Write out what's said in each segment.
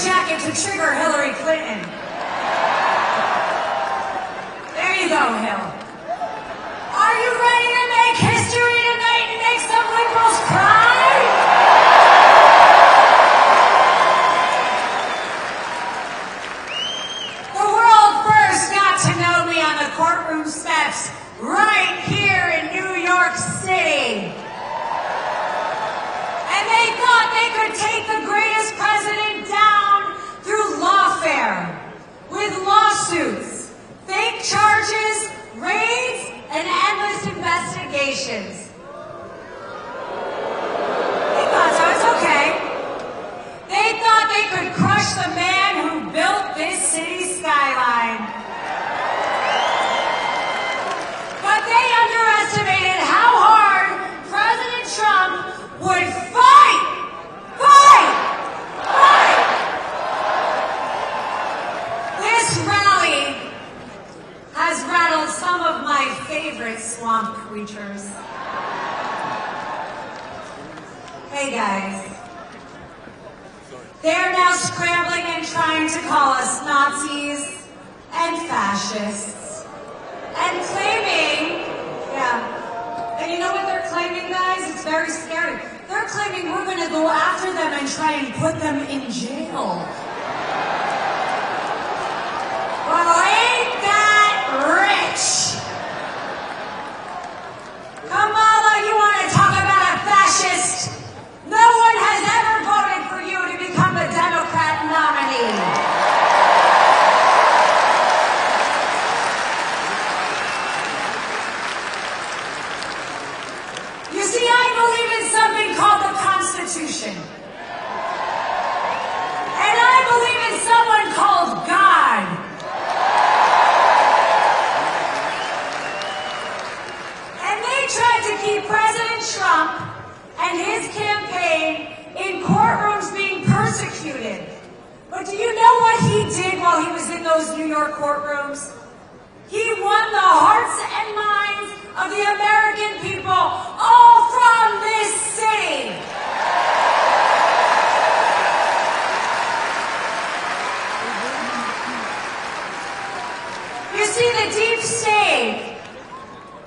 jacket to trigger Hillary Clinton. There you go, Hill. Are you ready to make history tonight and make some liberals cry? The world first got to know me on the courtroom steps right here in New York City. And they thought they could take the investigations. They thought so, it's okay. They thought they could crush the man who built this city skyline. But they underestimated how hard President Trump would fight, fight, fight. This rally has rattled some of my favorite swamp creatures. Hey guys. They're now scrambling and trying to call us Nazis and fascists. And claiming, yeah. And you know what they're claiming, guys? It's very scary. They're claiming we're going to go after them and try and put them in jail. Well, ain't that rich? Kamala, you want to talk about a fascist? No one has ever voted for you to become the Democrat nominee. You see, I believe in something called the Constitution. And I believe in someone called God. And they tried to keep President Trump and his campaign in courtrooms being persecuted. But do you know what he did while he was in those New York courtrooms? He won the hearts and minds of the American people, all from this city. You see, the deep state,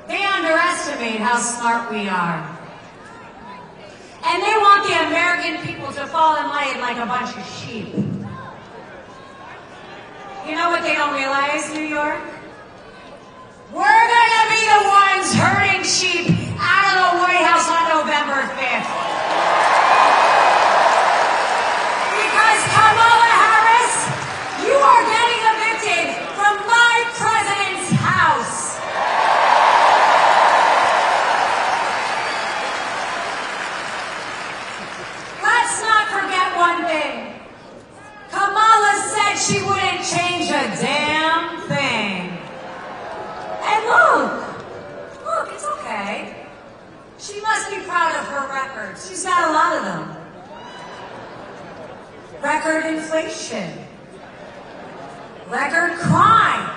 they underestimate how smart we are. And they want the American people to fall in line like a bunch of sheep. You know what they don't realize, New York? We're gonna be the ones herding sheep out of the White House on November 5th. Because Kamala Harris, you are getting evicted from my president's house. Let's not forget one thing. Kamala said she wouldn't change a damn thing. And look, look, it's okay. She must be proud of her records. She's got a lot of them. Inflation, record crime,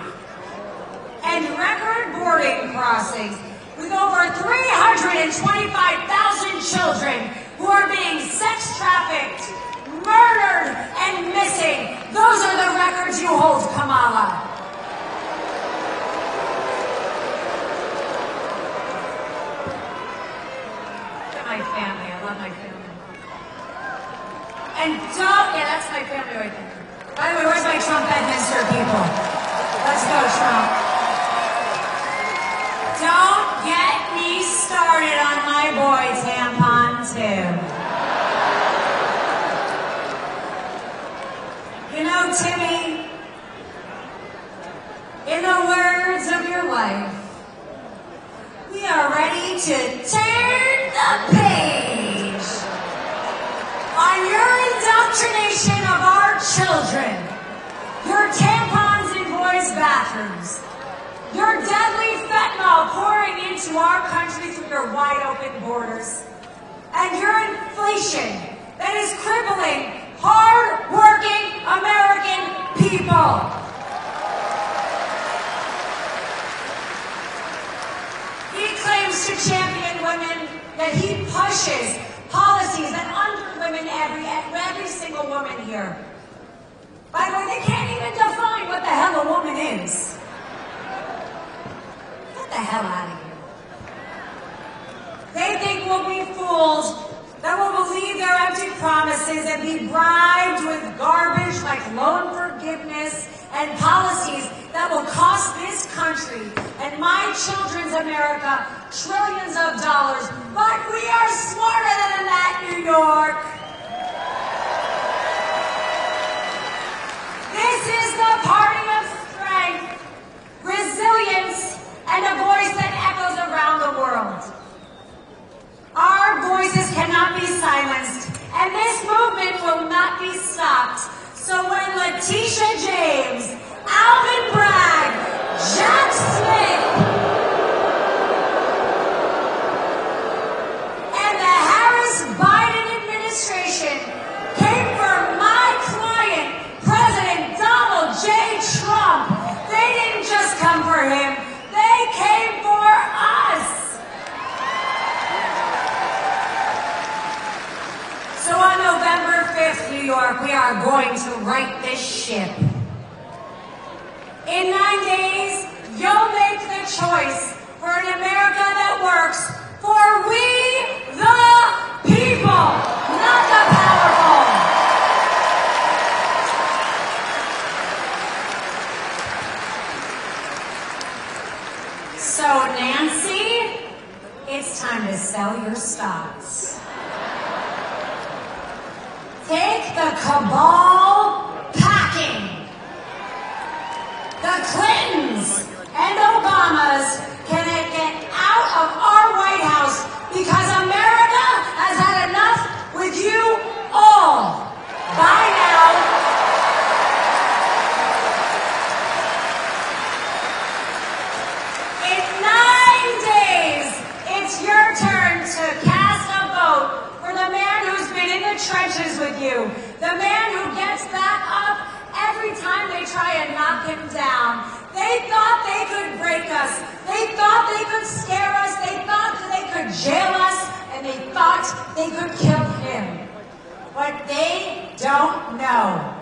and record boarding crossings with over 325,000 children who are being sex trafficked, murdered, and missing. Those are the records you hold, Kamala. Look at my family. I love my family. And don't, yeah, that's my family right there. By the way, where's my Trump Bedminster people? Let's go, Trump. Don't get me started on my boy Tampon 2. You know, Timmy, in the words of your wife, we are ready to turn the page on your indoctrination of our children, your tampons in boys' bathrooms, your deadly fentanyl pouring into our country through your wide open borders, and your inflation that is crippling hard-working American people. He claims to champion women, that he pushes policies that underwomen every, every single woman here. By the way, they can't even define what the hell a woman is. Get the hell out of here. They think we'll be fools that will believe their empty promises and be bribed with garbage like loan forgiveness and policies that will cost this country and my children's America trillions of dollars. York. This is the party of strength, resilience, and a voice that echoes around the world. Our voices cannot be silenced, and this movement will not be stopped. So when Letitia James, Alvin Bragg, Jack Smith, and the Harris-Biden administration came for my client, President Donald J. Trump, they didn't just come for him, they came for us. So on 5th, New York, we are going to right this ship. In nine days, you'll make the choice for an America that works for we the people, not the powerful. So, Nancy, it's time to sell your stocks. Take the cabal packing. The Clintons and Obamas can get out of our White House because America has had enough with you all. Bye now. In nine days, it's your turn to cast a vote for the man who's been in the trenches with you, the man who gets back up every time they try and knock him down. They thought they could break us. They thought they could scare us. They thought that they could jail us. And they thought they could kill him. But they don't know.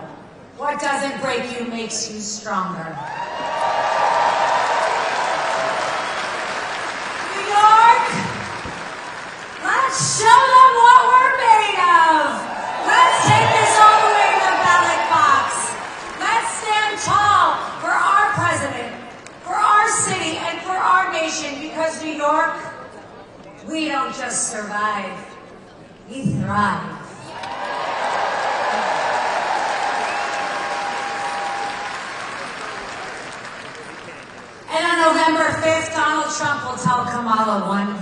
What doesn't break you makes you stronger. New York, let's show them what we're made of. Let's take this all the way to the ballot box. Let's stand tall for our president, for our city, and for our nation because New York, we don't just survive, we thrive. And on November 5th, Donald Trump will tell Kamala one